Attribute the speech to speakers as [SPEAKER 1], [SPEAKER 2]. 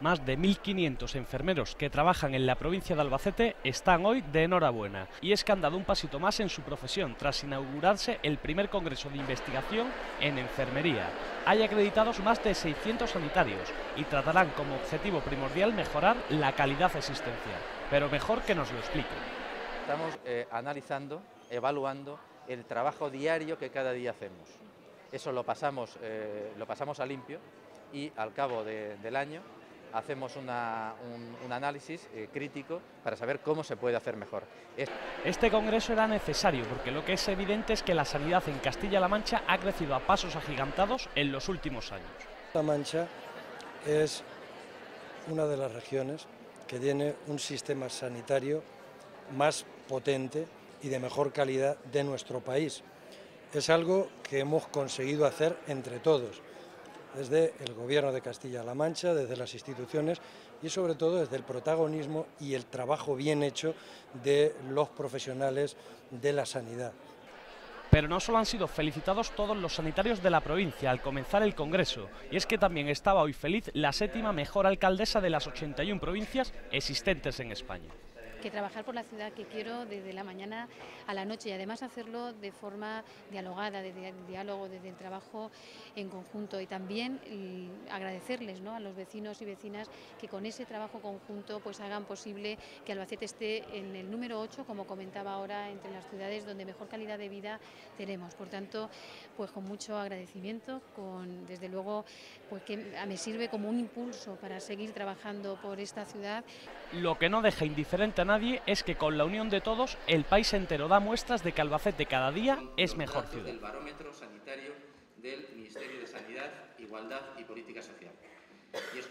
[SPEAKER 1] Más de 1.500 enfermeros que trabajan en la provincia de Albacete están hoy de enhorabuena. Y es que han dado un pasito más en su profesión tras inaugurarse el primer congreso de investigación en enfermería. Hay acreditados más de 600 sanitarios y tratarán como objetivo primordial mejorar la calidad existencial. Pero mejor que nos lo expliquen.
[SPEAKER 2] Estamos eh, analizando, evaluando el trabajo diario que cada día hacemos. Eso lo pasamos, eh, lo pasamos a limpio y al cabo de, del año hacemos una, un, un, análisis eh, crítico para saber cómo se puede hacer mejor.
[SPEAKER 1] Este congreso era necesario porque lo que es evidente es que la sanidad en Castilla-La Mancha ha crecido a pasos agigantados en los últimos años.
[SPEAKER 3] La Mancha es una de las regiones que tiene un sistema sanitario más potente y de mejor calidad de nuestro país. Es algo que hemos conseguido hacer entre todos desde el Gobierno de Castilla-La Mancha, desde las instituciones y sobre todo desde el protagonismo y el trabajo bien hecho de los profesionales de la sanidad.
[SPEAKER 1] Pero no solo han sido felicitados todos los sanitarios de la provincia al comenzar el Congreso, y es que también estaba hoy feliz la séptima mejor alcaldesa de las 81 provincias existentes en España
[SPEAKER 4] que trabajar por la ciudad que quiero desde la mañana a la noche y además hacerlo de forma dialogada, desde el diálogo, desde el trabajo en conjunto y también agradecerles ¿no? a los vecinos y vecinas que con ese trabajo conjunto pues hagan posible que Albacete esté en el número 8, como comentaba ahora, entre las ciudades donde mejor calidad de vida tenemos. Por tanto, pues con mucho agradecimiento, con desde luego pues que me sirve como un impulso para seguir trabajando por esta ciudad.
[SPEAKER 1] Lo que no deja indiferente nadie es que con la unión de todos el país entero da muestras de que Albacete cada día es mejor ciudad.
[SPEAKER 2] del barómetro sanitario del Ministerio de Sanidad, Igualdad y Política Social. Y es